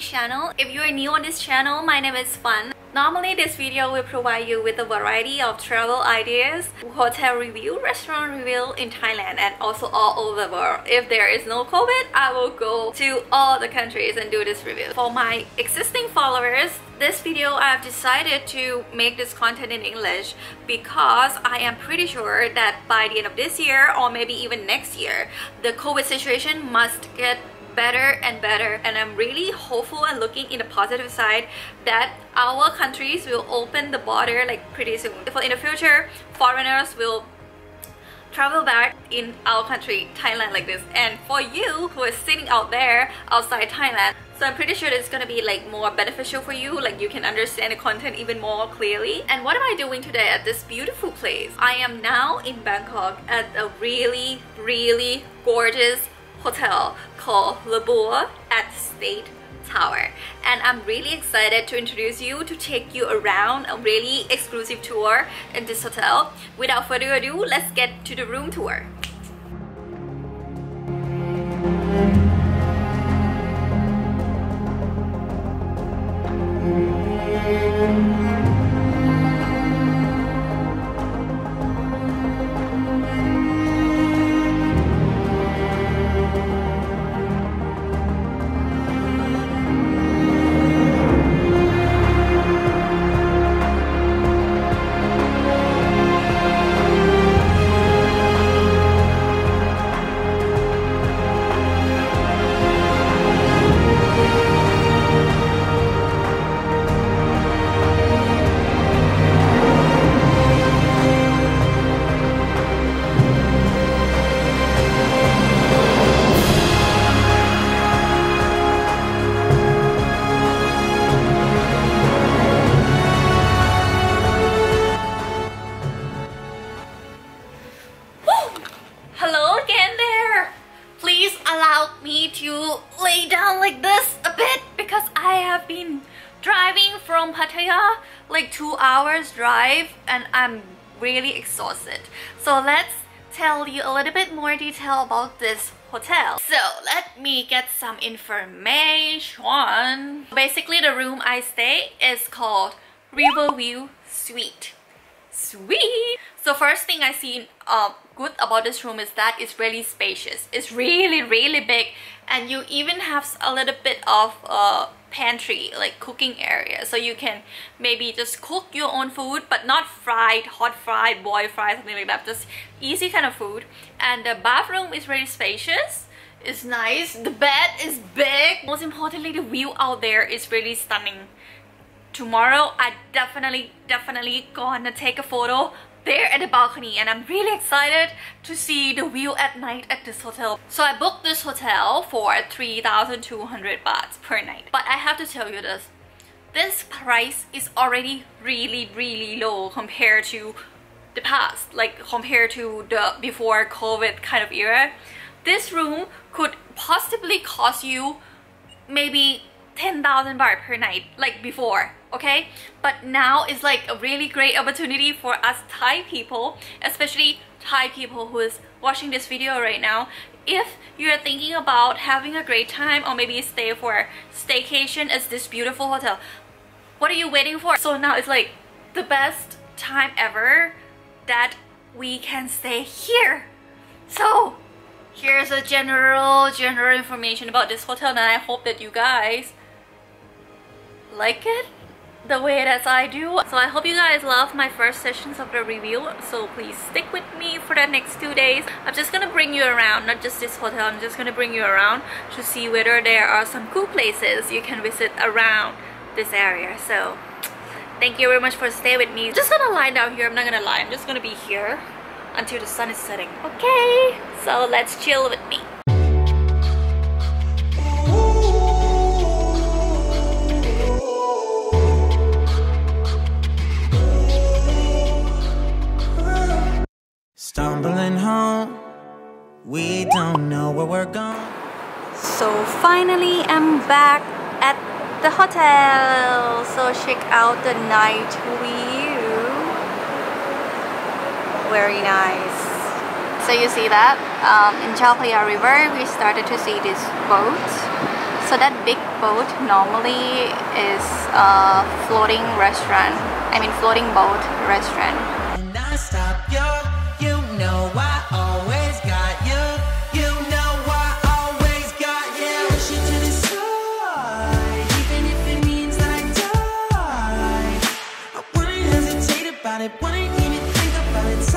channel. If you are new on this channel, my name is Fun. Normally this video will provide you with a variety of travel ideas, hotel review, restaurant review in Thailand and also all over the world. If there is no COVID, I will go to all the countries and do this review. For my existing followers, this video I've decided to make this content in English because I am pretty sure that by the end of this year or maybe even next year, the COVID situation must get better and better and I'm really hopeful and looking in the positive side that our countries will open the border like pretty soon. For In the future, foreigners will travel back in our country, Thailand like this. And for you who is sitting out there outside Thailand, so I'm pretty sure it's gonna be like more beneficial for you, like you can understand the content even more clearly. And what am I doing today at this beautiful place? I am now in Bangkok at a really, really gorgeous hotel called Lebua at State Tower and I'm really excited to introduce you to take you around a really exclusive tour in this hotel. Without further ado, let's get to the room tour. I'm really exhausted. So let's tell you a little bit more detail about this hotel. So let me get some information. Basically the room I stay is called Riverview Suite. Sweet! So first thing I see uh, good about this room is that it's really spacious. It's really, really big and you even have a little bit of uh, pantry, like cooking area. So you can maybe just cook your own food but not fried, hot fried, boiled fried, something like that. Just easy kind of food. And the bathroom is really spacious. It's nice. The bed is big. Most importantly, the view out there is really stunning tomorrow I definitely definitely gonna take a photo there at the balcony and I'm really excited to see the view at night at this hotel. So I booked this hotel for 3,200 bahts per night. But I have to tell you this, this price is already really really low compared to the past, like compared to the before COVID kind of era. This room could possibly cost you maybe 10,000 baht per night like before okay? But now it's like a really great opportunity for us Thai people especially Thai people who is watching this video right now if you're thinking about having a great time or maybe stay for staycation at this beautiful hotel. What are you waiting for? So now it's like the best time ever that we can stay here. So here's a general general information about this hotel and I hope that you guys like it the way that I do. So I hope you guys love my first sessions of the review. So please stick with me for the next two days. I'm just gonna bring you around, not just this hotel, I'm just gonna bring you around to see whether there are some cool places you can visit around this area. So thank you very much for staying with me. I'm just gonna lie down here, I'm not gonna lie, I'm just gonna be here until the sun is setting. Okay, so let's chill with me. Finally I'm back at the hotel. So check out the night view. Very nice. So you see that um, in Chao Phraya River we started to see this boat. So that big boat normally is a floating restaurant. I mean floating boat restaurant. About it, think about it. The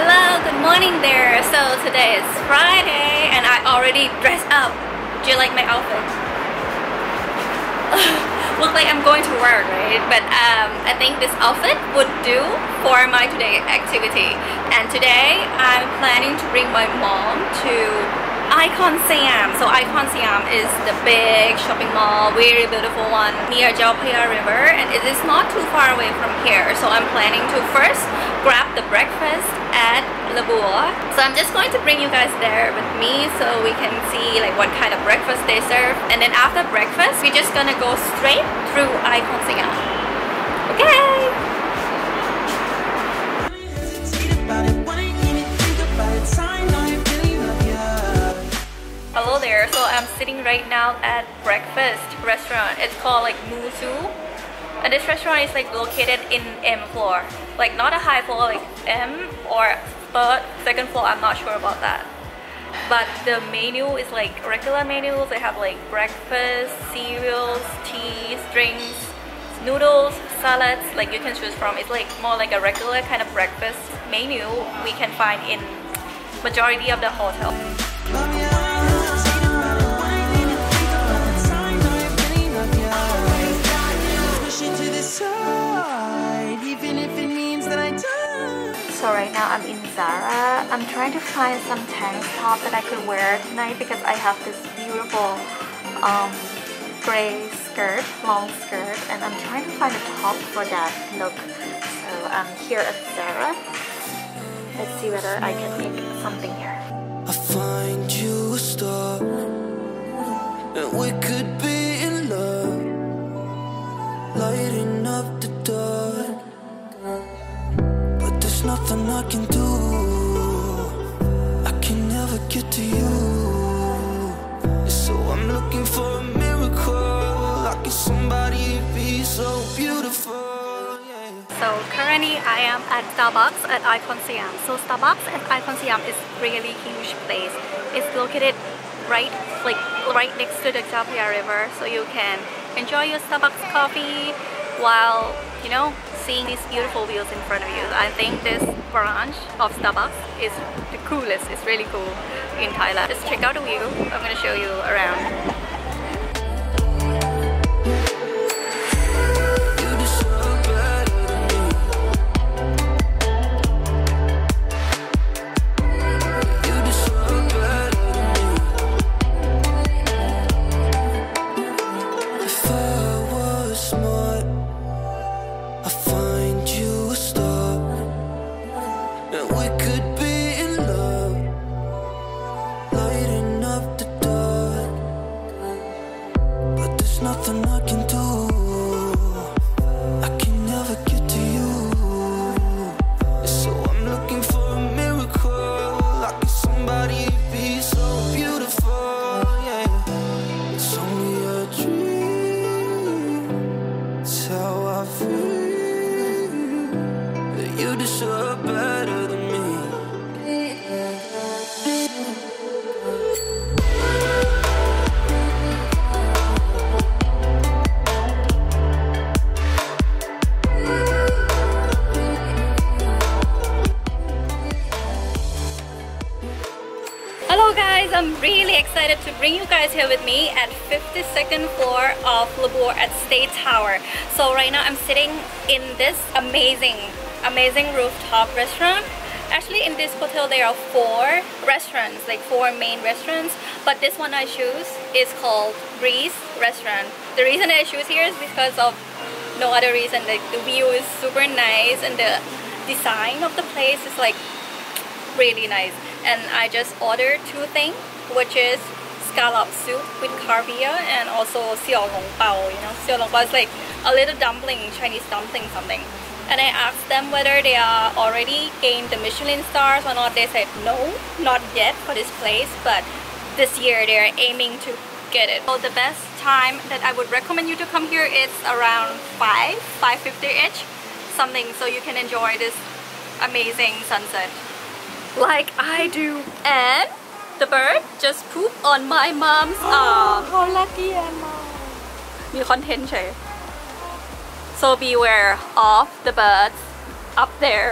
Hello, good morning there. So today is Friday and I already dressed up. Do you like my outfit? Look like I'm going to work, right? But um, I think this outfit would do for my today activity. And today I'm planning to bring my mom to Icon Siam. So Icon Siam is the big shopping mall, very beautiful one near Phraya River and it is not too far away from here. So I'm planning to first grab the breakfast at Bourg. So I'm just going to bring you guys there with me so we can see like what kind of breakfast they serve. And then after breakfast, we're just gonna go straight through Icon Siam. Okay! Hello there. So I'm sitting right now at breakfast restaurant. It's called like Mozu. And this restaurant is like located in M floor. Like not a high floor like M or third, second floor. I'm not sure about that. But the menu is like regular menus. They have like breakfast, cereals, teas, drinks, noodles, salads. Like you can choose from. It's like more like a regular kind of breakfast menu we can find in majority of the hotel. So right now I'm in Zara. I'm trying to find some tank top that I could wear tonight because I have this beautiful um, gray skirt, long skirt, and I'm trying to find a top for that look. So I'm here at Zara. Let's see whether I can make something here. I find you a star, and we could be in love, lighting somebody be so beautiful. So currently I am at Starbucks at Icon Siam. So Starbucks at Icon Siam is really huge place. It's located right like right next to the Phraya River so you can enjoy your Starbucks coffee while you know seeing these beautiful views in front of you. I think this branch of Starbucks is the coolest. It's really cool in Thailand. Just check out the view. I'm gonna show you around. Excited to bring you guys here with me at 52nd floor of Lebua at State Tower. So right now I'm sitting in this amazing, amazing rooftop restaurant. Actually in this hotel there are four restaurants, like four main restaurants. But this one I choose is called Breeze Restaurant. The reason I choose here is because of no other reason. Like the view is super nice and the design of the place is like really nice and I just ordered two things which is scallop soup with caviar and also xiao bao you know xiao long is like a little dumpling Chinese dumpling something and I asked them whether they are already gained the Michelin stars or not. They said no, not yet for this place, but this year they are aiming to get it. So the best time that I would recommend you to come here is around 5, 5.50ish, something so you can enjoy this amazing sunset like I do. And the bird just pooped on my mom's arm. How lucky am I? มีคอนเทนต์เฉย so beware of the birds up there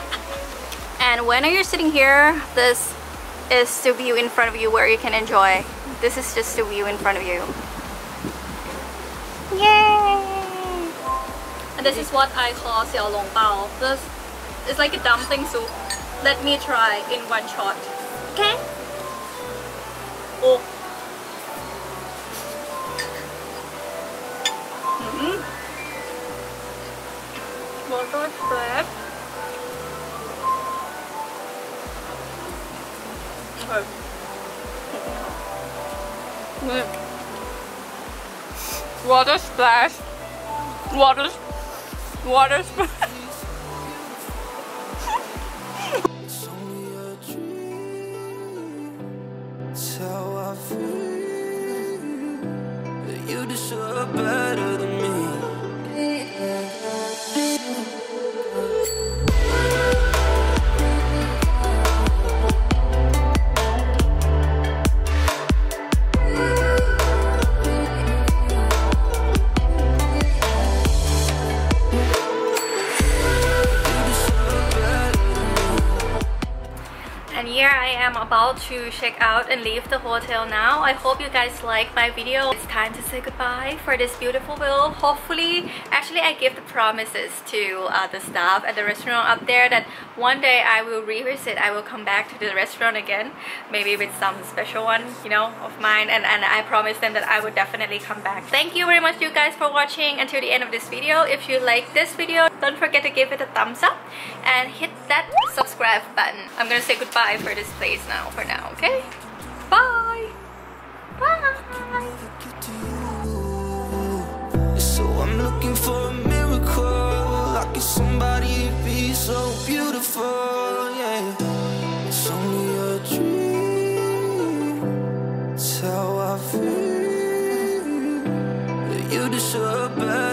and when you're sitting here this is the view in front of you where you can enjoy this is just the view in front of you yay and this is what I call xiao long bao this is like a dumpling soup let me try in one shot okay oh Mm-hmm. Water spread. Okay. Mm. Water splash. Water. Water splash. how I feel. You deserve better than here I am about to check out and leave the hotel now. I hope you guys like my video. It's time to say goodbye for this beautiful view. Hopefully, actually I give the promises to uh, the staff at the restaurant up there that one day I will revisit. I will come back to the restaurant again. Maybe with some special one, you know, of mine. And, and I promised them that I would definitely come back. Thank you very much you guys for watching until the end of this video. If you like this video, don't forget to give it a thumbs up and hit that subscribe button. I'm gonna say goodbye for this place now for now, okay? Bye! Bye! So I'm looking for miracle. Somebody be so beautiful. Yeah, it's only a dream. It's how I feel. You deserve better